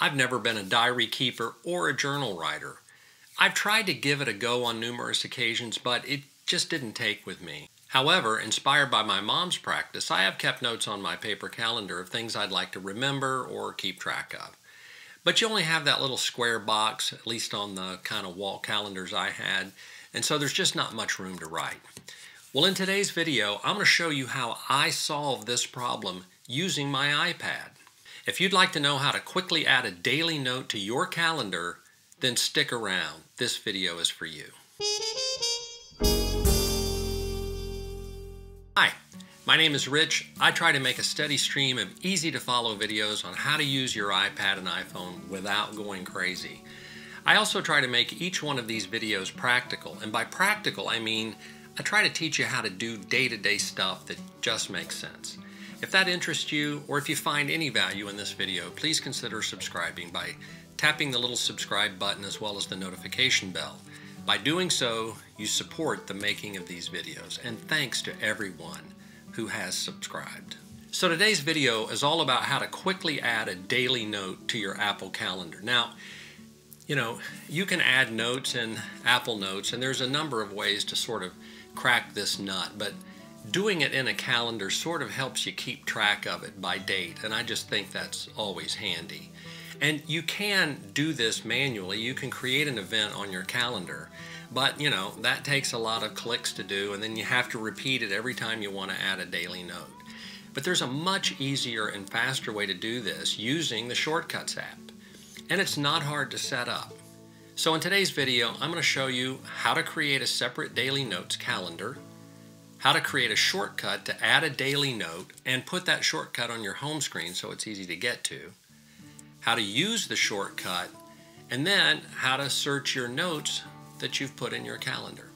I've never been a diary keeper or a journal writer. I've tried to give it a go on numerous occasions, but it just didn't take with me. However, inspired by my mom's practice, I have kept notes on my paper calendar of things I'd like to remember or keep track of. But you only have that little square box, at least on the kind of wall calendars I had, and so there's just not much room to write. Well, in today's video, I'm going to show you how I solve this problem using my iPad. If you'd like to know how to quickly add a daily note to your calendar, then stick around. This video is for you. Hi, my name is Rich. I try to make a steady stream of easy to follow videos on how to use your iPad and iPhone without going crazy. I also try to make each one of these videos practical, and by practical I mean I try to teach you how to do day-to-day -day stuff that just makes sense. If that interests you, or if you find any value in this video, please consider subscribing by tapping the little subscribe button as well as the notification bell. By doing so, you support the making of these videos, and thanks to everyone who has subscribed. So today's video is all about how to quickly add a daily note to your Apple Calendar. Now, you know, you can add notes in Apple Notes, and there's a number of ways to sort of crack this nut, but doing it in a calendar sort of helps you keep track of it by date, and I just think that's always handy. And you can do this manually. You can create an event on your calendar, but you know, that takes a lot of clicks to do, and then you have to repeat it every time you want to add a daily note. But there's a much easier and faster way to do this using the Shortcuts app. And it's not hard to set up. So in today's video, I'm going to show you how to create a separate daily notes calendar, how to create a shortcut to add a daily note and put that shortcut on your home screen so it's easy to get to, how to use the shortcut, and then how to search your notes that you've put in your calendar.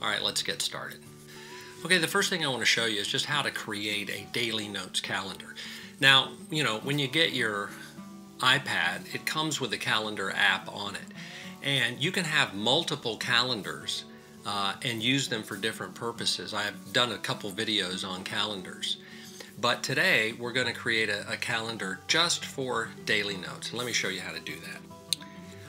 All right, let's get started. Okay, the first thing I want to show you is just how to create a daily notes calendar. Now, you know, when you get your iPad, it comes with a calendar app on it. And you can have multiple calendars uh, and use them for different purposes. I've done a couple videos on calendars. But today we're going to create a, a calendar just for daily notes. And let me show you how to do that.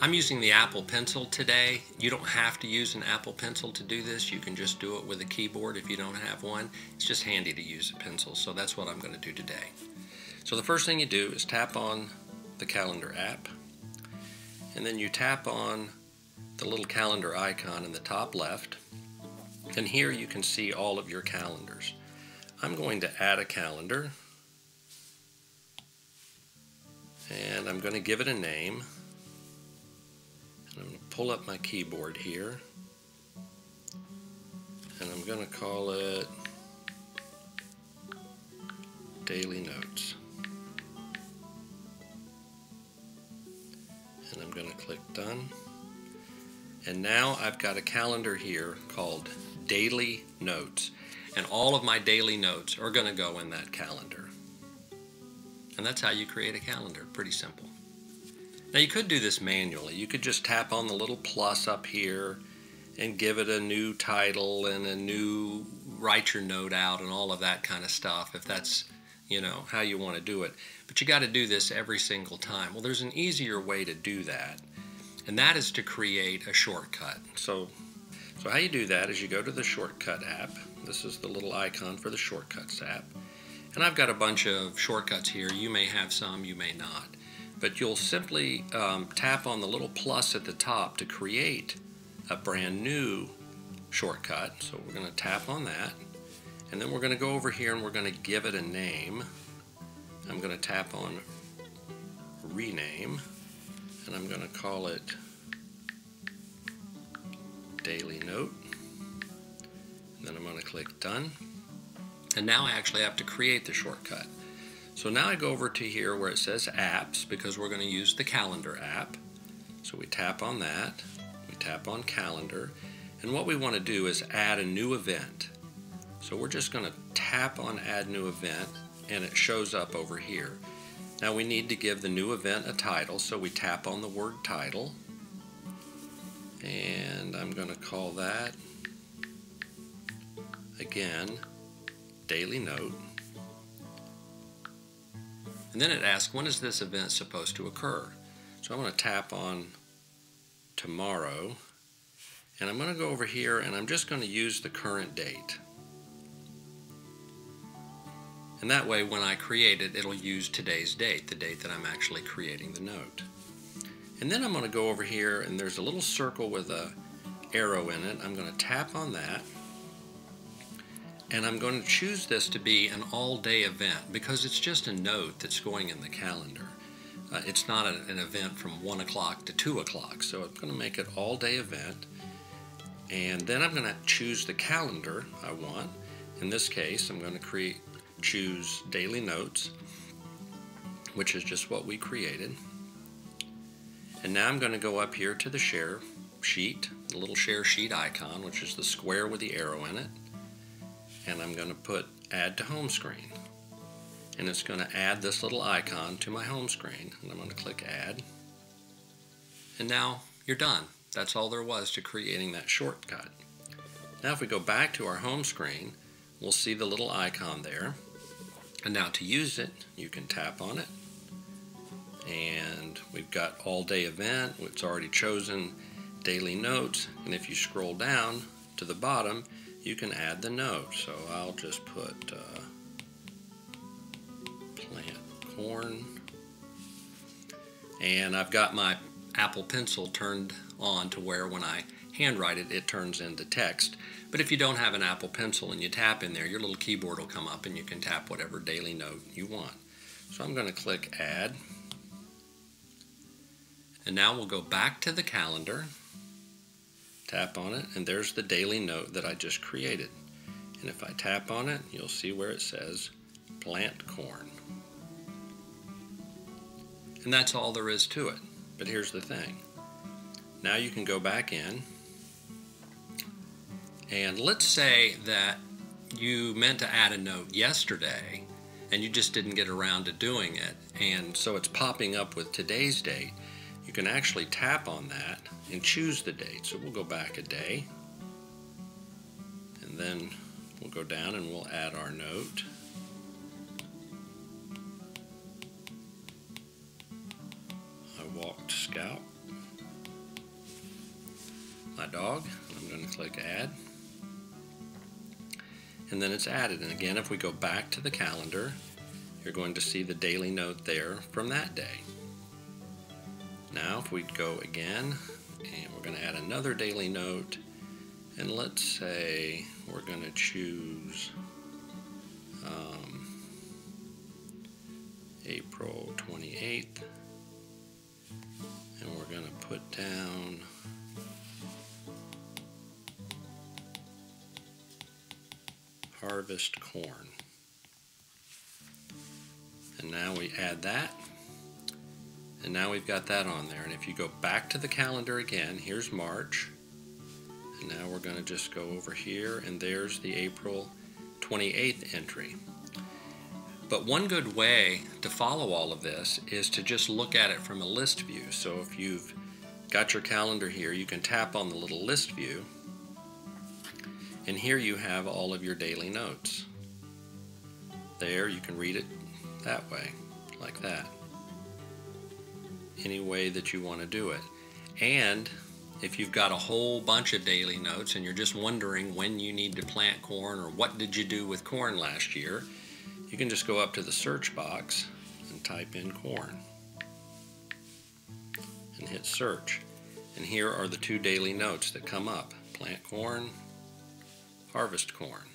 I'm using the Apple Pencil today. You don't have to use an Apple Pencil to do this. You can just do it with a keyboard if you don't have one. It's just handy to use a pencil, so that's what I'm going to do today. So the first thing you do is tap on the calendar app, and then you tap on the little calendar icon in the top left, and here you can see all of your calendars. I'm going to add a calendar, and I'm going to give it a name. And I'm going to pull up my keyboard here, and I'm going to call it Daily Notes. And now I've got a calendar here called Daily Notes. And all of my daily notes are going to go in that calendar. And that's how you create a calendar. Pretty simple. Now you could do this manually. You could just tap on the little plus up here and give it a new title and a new write your note out and all of that kind of stuff if that's you know how you want to do it but you got to do this every single time well there's an easier way to do that and that is to create a shortcut. So, so how you do that is you go to the Shortcut app. This is the little icon for the Shortcuts app. And I've got a bunch of shortcuts here. You may have some, you may not. But you'll simply um, tap on the little plus at the top to create a brand new shortcut. So we're going to tap on that. And then we're going to go over here and we're going to give it a name. I'm going to tap on rename and I'm going to call it daily note. And then I'm going to click done. And now I actually have to create the shortcut. So now I go over to here where it says apps because we're going to use the calendar app. So we tap on that, we tap on calendar, and what we want to do is add a new event. So we're just going to tap on add new event and it shows up over here. Now we need to give the new event a title, so we tap on the word title. And I'm going to call that, again, daily note. And then it asks, when is this event supposed to occur? So I'm going to tap on tomorrow. And I'm going to go over here and I'm just going to use the current date. And that way, when I create it, it'll use today's date, the date that I'm actually creating the note. And then I'm going to go over here and there's a little circle with a arrow in it. I'm going to tap on that. And I'm going to choose this to be an all-day event because it's just a note that's going in the calendar. Uh, it's not a, an event from 1 o'clock to 2 o'clock, so I'm going to make it all-day event. And then I'm going to choose the calendar I want. In this case, I'm going to create choose daily notes, which is just what we created. And now I'm going to go up here to the share sheet, the little share sheet icon, which is the square with the arrow in it. And I'm going to put add to home screen. And it's going to add this little icon to my home screen. And I'm going to click add. And now you're done. That's all there was to creating that shortcut. Now if we go back to our home screen, we'll see the little icon there. And now to use it, you can tap on it. And we've got all day event, it's already chosen daily notes. And if you scroll down to the bottom, you can add the note. So I'll just put uh, plant corn. And I've got my Apple Pencil turned on to where when I handwrite it, it turns into text. But if you don't have an Apple Pencil and you tap in there, your little keyboard will come up and you can tap whatever daily note you want. So I'm going to click Add. And now we'll go back to the calendar, tap on it, and there's the daily note that I just created. And if I tap on it, you'll see where it says plant corn. And that's all there is to it. But here's the thing. Now you can go back in and let's say that you meant to add a note yesterday and you just didn't get around to doing it. And so it's popping up with today's date. You can actually tap on that and choose the date. So we'll go back a day. And then we'll go down and we'll add our note. I walked Scout. My dog. I'm going to click add and then it's added. And again, if we go back to the calendar, you're going to see the daily note there from that day. Now, if we go again, and we're going to add another daily note, and let's say we're going to choose um, April 28th, and we're going to put down harvest corn. And now we add that. And now we've got that on there. And if you go back to the calendar again, here's March. And now we're going to just go over here, and there's the April 28th entry. But one good way to follow all of this is to just look at it from a list view. So if you've got your calendar here, you can tap on the little list view and here you have all of your daily notes. There, you can read it that way, like that. Any way that you want to do it. And if you've got a whole bunch of daily notes and you're just wondering when you need to plant corn or what did you do with corn last year, you can just go up to the search box and type in corn and hit search. And here are the two daily notes that come up plant corn harvest corn.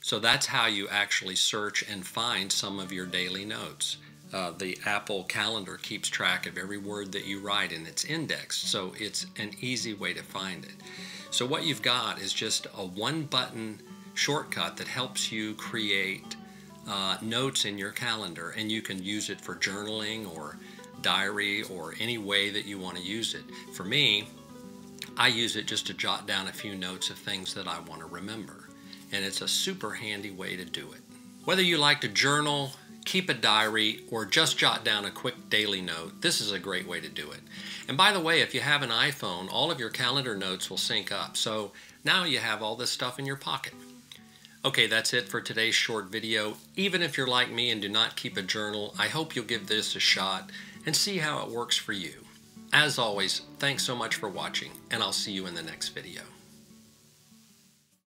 So that's how you actually search and find some of your daily notes. Uh, the Apple Calendar keeps track of every word that you write and it's indexed, so it's an easy way to find it. So what you've got is just a one button shortcut that helps you create uh, notes in your calendar and you can use it for journaling or diary or any way that you want to use it. For me, I use it just to jot down a few notes of things that I want to remember. And it's a super handy way to do it. Whether you like to journal, keep a diary, or just jot down a quick daily note, this is a great way to do it. And by the way, if you have an iPhone, all of your calendar notes will sync up. So now you have all this stuff in your pocket. Okay, that's it for today's short video. Even if you're like me and do not keep a journal, I hope you'll give this a shot and see how it works for you. As always, thanks so much for watching, and I'll see you in the next video.